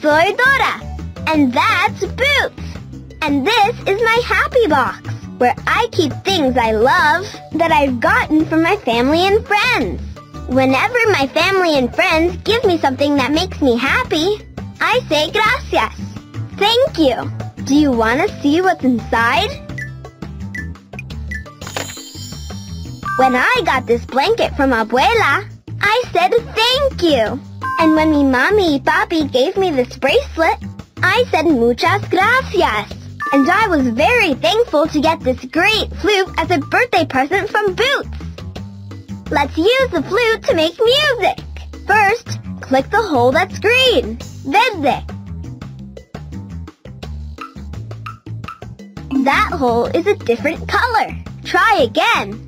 soy Dora. And that's Boots. And this is my happy box, where I keep things I love that I've gotten from my family and friends. Whenever my family and friends give me something that makes me happy, I say gracias. Thank you. Do you want to see what's inside? When I got this blanket from Abuela, I said thank you. And when mi mommy y papi gave me this bracelet, I said muchas gracias. And I was very thankful to get this great flute as a birthday present from Boots. Let's use the flute to make music. First, click the hole that's green. Verde. That hole is a different color. Try again.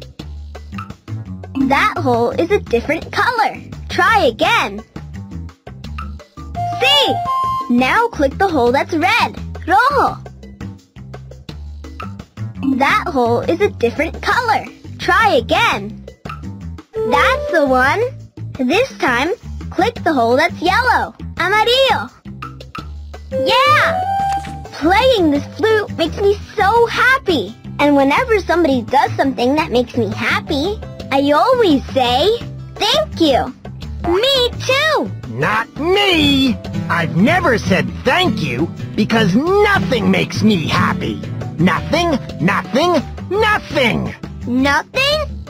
That hole is a different color. Try again. See? Now click the hole that's red. Rojo. That hole is a different color. Try again. That's the one. This time, click the hole that's yellow. Amarillo. Yeah! Playing this flute makes me so happy. And whenever somebody does something that makes me happy, I always say, thank you. Me too. Not me! I've never said thank you because nothing makes me happy. Nothing, nothing, nothing! Nothing?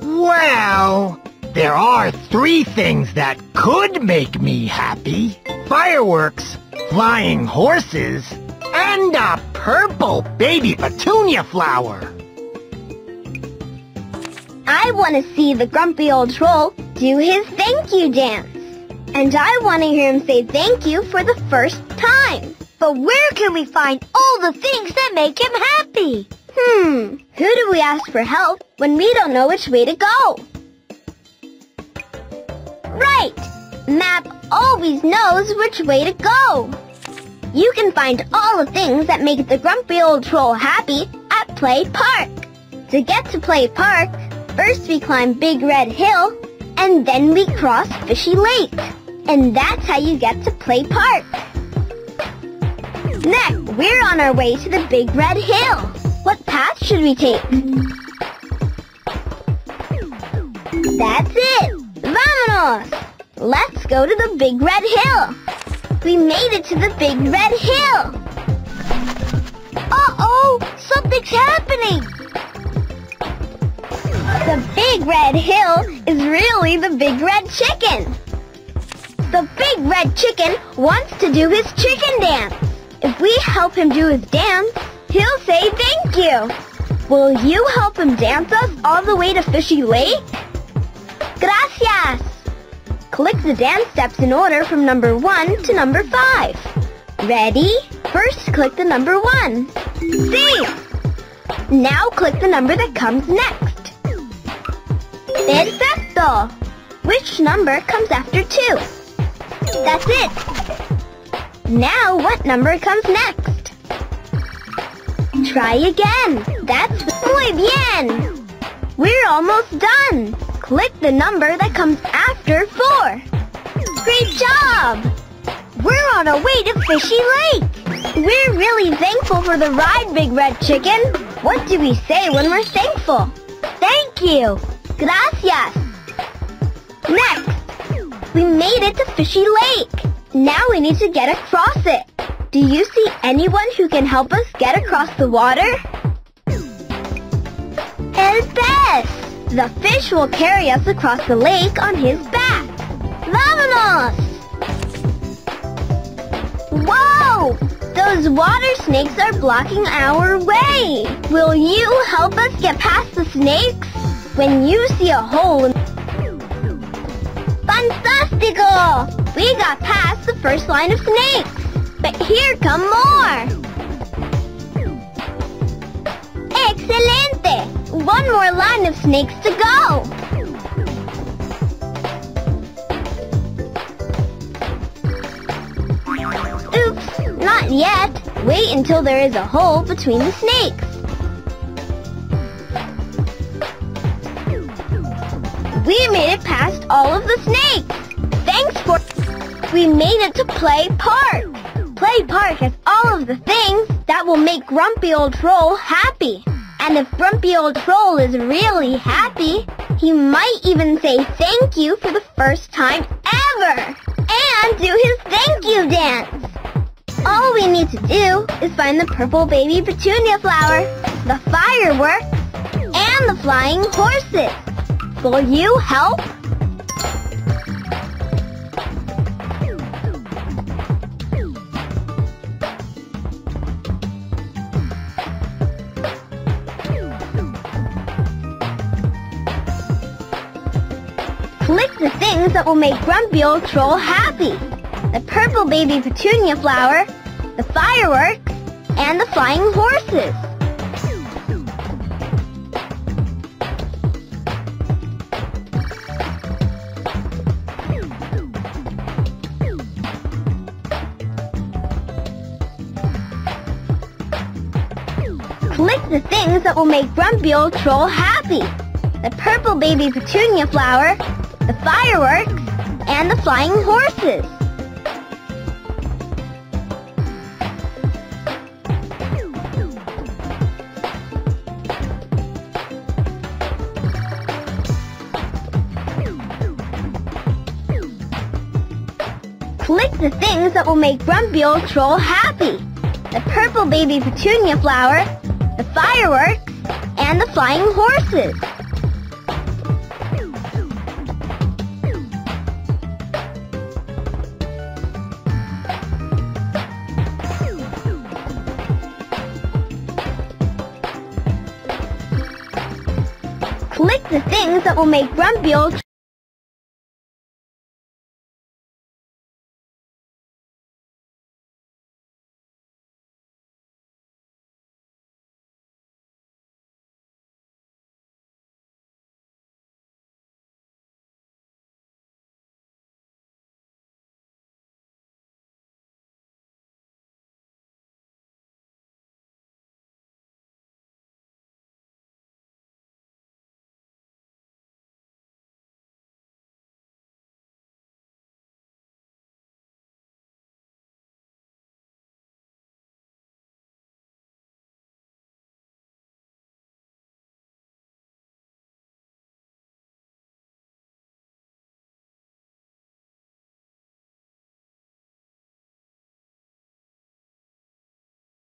Well, there are three things that could make me happy. Fireworks, flying horses, and a purple baby petunia flower. I want to see the grumpy old troll do his thank you dance. And I want to hear him say thank you for the first time. But where can we find all the things that make him happy? Hmm, who do we ask for help when we don't know which way to go? Right! Map always knows which way to go. You can find all the things that make the grumpy old troll happy at Play Park. To get to Play Park, first we climb Big Red Hill, and then we cross Fishy Lake. And that's how you get to Play Park. Next, we're on our way to the Big Red Hill. What path should we take? That's it! Vámonos! Let's go to the Big Red Hill. We made it to the Big Red Hill. Uh-oh! Something's happening! The Big Red Hill is really the Big Red Chicken. The Big Red Chicken wants to do his chicken dance. If we help him do his dance, he'll say thank you. Will you help him dance us all the way to Fishy Lake? Gracias! Click the dance steps in order from number 1 to number 5. Ready? First click the number 1. See! Now click the number that comes next. Perfecto! Which number comes after 2? That's it! Now what number comes next? Try again. That's muy bien. We're almost done. Click the number that comes after 4. Great job! We're on our way to Fishy Lake. We're really thankful for the ride, Big Red Chicken. What do we say when we're thankful? Thank you. Gracias. Next, we made it to Fishy Lake. Now we need to get across it. Do you see anyone who can help us get across the water? El pez! The fish will carry us across the lake on his back. Vámonos! Whoa! Those water snakes are blocking our way. Will you help us get past the snakes? When you see a hole in... Fantastico! We got past the first line of snakes. But here come more. Excelente! One more line of snakes to go. Oops, not yet. Wait until there is a hole between the snakes. We made it past all of the snakes. Thanks for... We made it to Play Park. Play Park has all of the things that will make Grumpy Old Troll happy. And if Grumpy Old Troll is really happy, he might even say thank you for the first time ever. And do his thank you dance. All we need to do is find the purple baby petunia flower, the fireworks, and the flying horses. Will you help? Click the things that will make Grumpy Old Troll happy. The purple baby petunia flower, the fireworks, and the flying horses. Click the things that will make Grumpy Old Troll happy. The purple baby petunia flower, the fireworks, and the flying horses. Click the things that will make Grumpy Old Troll happy. The purple baby petunia flower, the fireworks, and the flying horses. Click the things that will make Grumpy Old